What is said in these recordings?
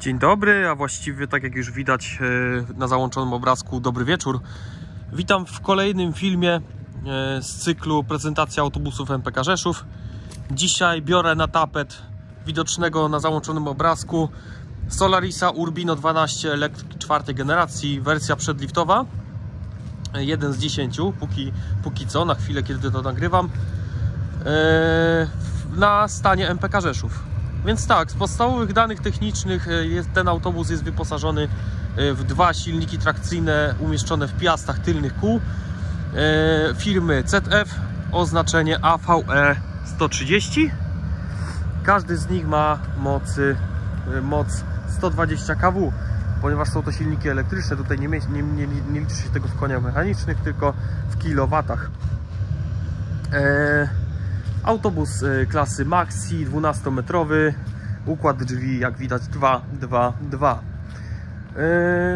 Dzień dobry, a właściwie tak jak już widać e, na załączonym obrazku, dobry wieczór. Witam w kolejnym filmie e, z cyklu prezentacja autobusów MPK Rzeszów. Dzisiaj biorę na tapet widocznego na załączonym obrazku Solarisa Urbino 12 elektryk czwartej generacji, wersja przedliftowa. E, Jeden z 10, póki, póki co, na chwilę kiedy to nagrywam. Na stanie MPK Rzeszów. Więc tak, z podstawowych danych technicznych e, jest, ten autobus jest wyposażony e, w dwa silniki trakcyjne umieszczone w piastach tylnych kół e, firmy ZF, oznaczenie AVE 130. Każdy z nich ma mocy, moc 120 kW, ponieważ są to silniki elektryczne. Tutaj nie, nie, nie, nie liczy się tego w koniach mechanicznych, tylko w kilowatach. E, Autobus e, klasy Maxi 12-metrowy, układ drzwi jak widać 2, 2, 2.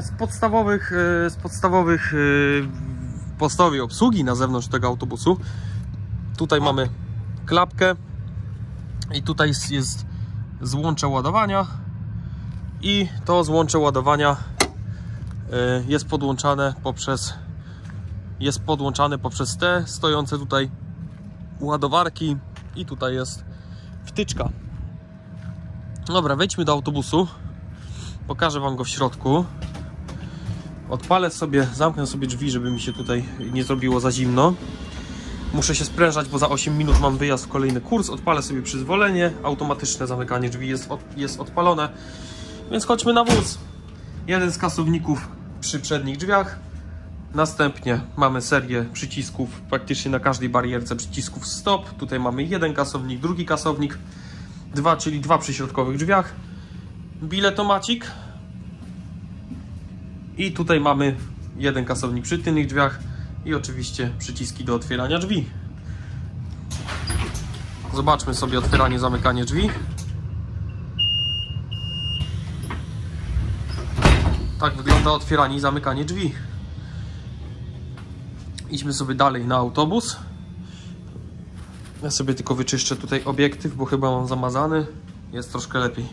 Z podstawowych, e, z podstawowych e, podstawowej obsługi na zewnątrz tego autobusu. Tutaj mamy klapkę i tutaj jest- jest złącze ładowania. I to złącze ładowania jest podłączane poprzez jest podłączane poprzez te stojące tutaj ładowarki i tutaj jest wtyczka. Dobra, wejdźmy do autobusu. Pokażę Wam go w środku. Odpalę sobie, zamknę sobie drzwi, żeby mi się tutaj nie zrobiło za zimno. Muszę się sprężać, bo za 8 minut mam wyjazd w kolejny kurs. Odpalę sobie przyzwolenie. Automatyczne zamykanie drzwi jest, od, jest odpalone. Więc chodźmy na wóz. Jeden z kasowników przy przednich drzwiach. Następnie mamy serię przycisków praktycznie na każdej barierce przycisków stop. Tutaj mamy jeden kasownik, drugi kasownik, dwa, czyli dwa przy środkowych drzwiach. Biletomacik. I tutaj mamy jeden kasownik przy tylnych drzwiach i oczywiście przyciski do otwierania drzwi. Zobaczmy sobie otwieranie, zamykanie drzwi. Tak wygląda otwieranie i zamykanie drzwi. Idźmy sobie dalej na autobus. Ja sobie tylko wyczyszczę tutaj obiektyw, bo chyba mam zamazany. Jest troszkę lepiej.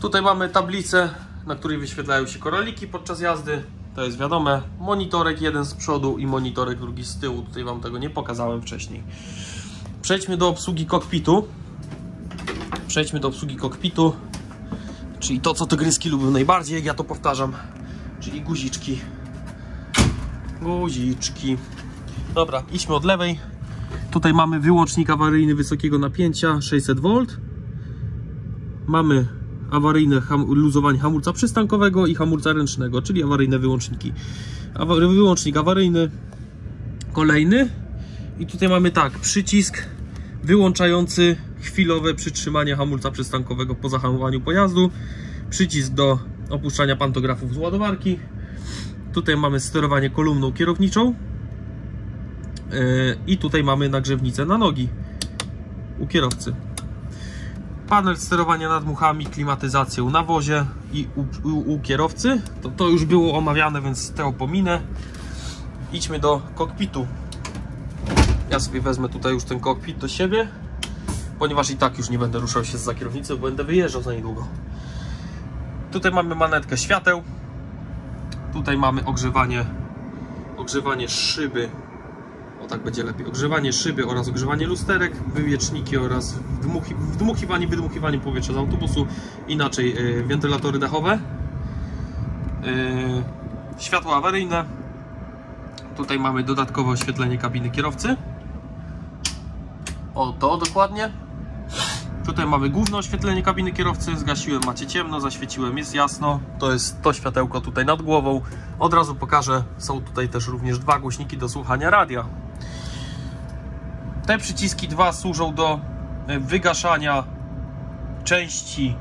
Tutaj mamy tablicę, na której wyświetlają się koroliki podczas jazdy. To jest wiadome. Monitorek jeden z przodu i monitorek drugi z tyłu. Tutaj Wam tego nie pokazałem wcześniej. Przejdźmy do obsługi kokpitu. Przejdźmy do obsługi kokpitu. Czyli to, co tygryski lubią najbardziej, ja to powtarzam. Czyli guziczki guziczki. Dobra, idźmy od lewej. Tutaj mamy wyłącznik awaryjny wysokiego napięcia 600V. Mamy awaryjne ham luzowanie hamulca przystankowego i hamulca ręcznego, czyli awaryjne wyłączniki. Wyłącznik awaryjny kolejny. I tutaj mamy tak, przycisk wyłączający chwilowe przytrzymanie hamulca przystankowego po zahamowaniu pojazdu. Przycisk do opuszczania pantografów z ładowarki. Tutaj mamy sterowanie kolumną kierowniczą. Yy, I tutaj mamy nagrzewnicę na nogi u kierowcy. Panel sterowania nadmuchami, klimatyzacją na wozie i u, u, u kierowcy. To, to już było omawiane, więc te opominę. Idźmy do kokpitu. Ja sobie wezmę tutaj już ten kokpit do siebie, ponieważ i tak już nie będę ruszał się za kierownicą, bo będę wyjeżdżał za niedługo. Tutaj mamy manetkę świateł, Tutaj mamy ogrzewanie, ogrzewanie szyby. O tak będzie lepiej. Ogrzewanie szyby oraz ogrzewanie lusterek, wywieczniki oraz wdmuchi, wdmuchiwanie, wydmuchiwanie powietrza z autobusu. Inaczej yy, wentylatory dachowe. Yy, światło awaryjne. Tutaj mamy dodatkowe oświetlenie kabiny kierowcy. O to dokładnie. Tutaj mamy główne oświetlenie kabiny kierowcy, zgasiłem, macie ciemno, zaświeciłem, jest jasno. To jest to światełko tutaj nad głową. Od razu pokażę, są tutaj też również dwa głośniki do słuchania radia. Te przyciski dwa służą do e, wygaszania części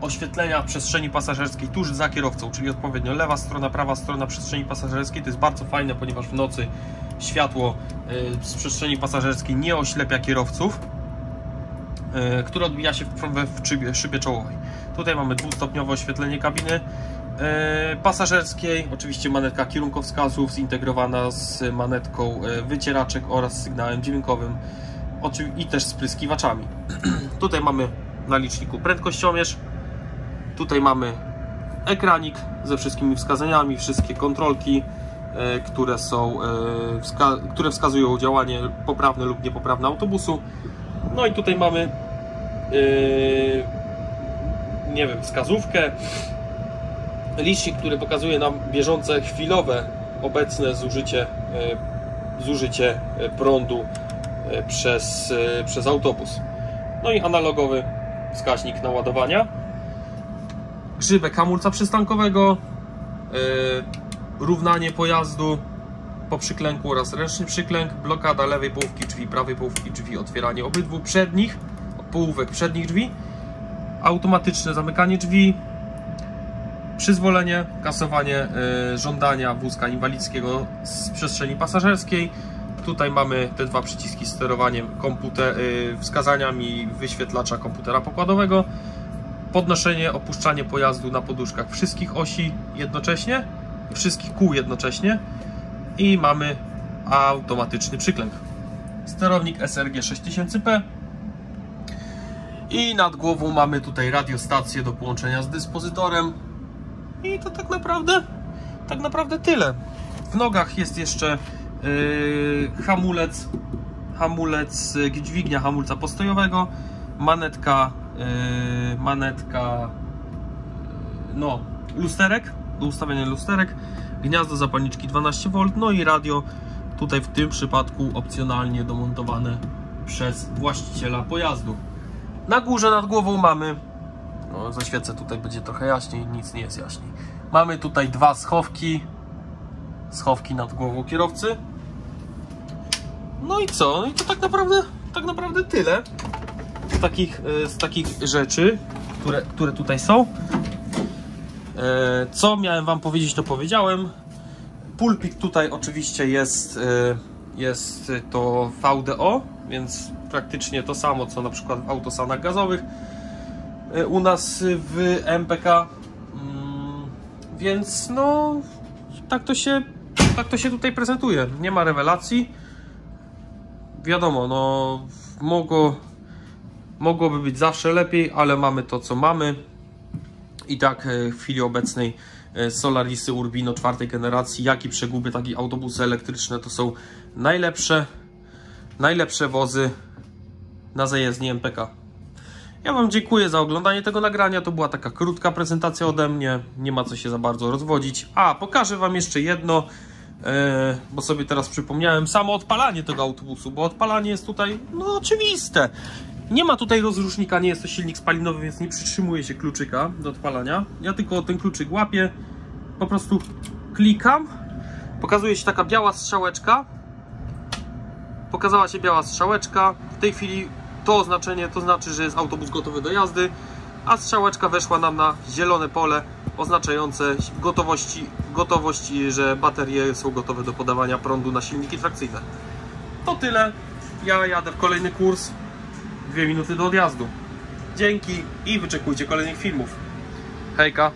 oświetlenia przestrzeni pasażerskiej tuż za kierowcą, czyli odpowiednio lewa strona, prawa strona przestrzeni pasażerskiej. To jest bardzo fajne, ponieważ w nocy światło e, z przestrzeni pasażerskiej nie oślepia kierowców które odbija się w, szybie, szybie czołowej. Tutaj mamy dwustopniowe oświetlenie kabiny e, pasażerskiej, oczywiście manetka kierunkowskazów zintegrowana z manetką e, wycieraczek oraz sygnałem dźwiękowym i też spryskiwaczami. Tutaj mamy na liczniku prędkościomierz Tutaj mamy ekranik ze wszystkimi wskazaniami, wszystkie kontrolki, e, które są, e, które wskazują działanie poprawne lub niepoprawne autobusu. No i tutaj mamy e, nie wiem, wskazówkę, licznik, który pokazuje nam bieżące, chwilowe, obecne zużycie, zużycie prądu przez, przez autobus. No i analogowy wskaźnik naładowania. Grzybek hamulca przystankowego, yy, równanie pojazdu po przyklęku oraz ręczny przyklęk, blokada lewej połówki drzwi, prawej połówki drzwi, otwieranie obydwu przednich, połówek przednich drzwi, automatyczne zamykanie drzwi, przyzwolenie, kasowanie yy, żądania wózka inwalidzkiego z przestrzeni pasażerskiej. Tutaj mamy te dwa przyciski sterowaniem komputer, yy, wskazaniami wyświetlacza komputera pokładowego. Podnoszenie, opuszczanie pojazdu na poduszkach wszystkich osi jednocześnie, wszystkich kół jednocześnie. I mamy automatyczny przyklęk. Sterownik SRG 6000P i nad głową mamy tutaj radiostację do połączenia z dyspozytorem i to tak naprawdę tak naprawdę tyle. W nogach jest jeszcze yy, hamulec hamulec, dźwignia hamulca postojowego, manetka Yy, manetka, yy, no, lusterek, do ustawiania lusterek, gniazdo zapalniczki 12V, no i radio, tutaj w tym przypadku opcjonalnie domontowane przez właściciela pojazdu. Na górze nad głową mamy, no zaświecę tutaj będzie trochę jaśniej, nic nie jest jaśniej. Mamy tutaj dwa schowki, schowki nad głową kierowcy. No i co? No i to tak naprawdę, tak naprawdę tyle z takich, e, z takich rzeczy, które, które tutaj są. E, co miałem Wam powiedzieć, to powiedziałem. Pulpit tutaj oczywiście jest, e, jest to VDO, więc praktycznie to samo, co na przykład w autosanach gazowych u nas w MPK. Mm, więc no, tak to się, tak to się tutaj prezentuje. Nie ma rewelacji. Wiadomo, no, mogło Mogłoby być zawsze lepiej, ale mamy to, co mamy. I tak e, w chwili obecnej e, Solarisy Urbino czwartej generacji, jak i przeguby, tak i autobusy elektryczne to są najlepsze, najlepsze wozy na zajezdni MPK. Ja Wam dziękuję za oglądanie tego nagrania. To była taka krótka prezentacja ode mnie. Nie ma co się za bardzo rozwodzić. A, pokażę Wam jeszcze jedno, e, bo sobie teraz przypomniałem, samo odpalanie tego autobusu, bo odpalanie jest tutaj, no oczywiste. Nie ma tutaj rozrusznika, nie jest to silnik spalinowy, więc nie przytrzymuje się kluczyka do odpalania. Ja tylko ten kluczyk łapię, po prostu klikam, pokazuje się taka biała strzałeczka. Pokazała się biała strzałeczka. W tej chwili to oznaczenie to znaczy, że jest autobus gotowy do jazdy, a strzałeczka weszła nam na zielone pole oznaczające gotowości, gotowość, że baterie są gotowe do podawania prądu na silniki trakcyjne. To tyle. Ja jadę w kolejny kurs dwie minuty do odjazdu. Dzięki i wyczekujcie kolejnych filmów. Hejka!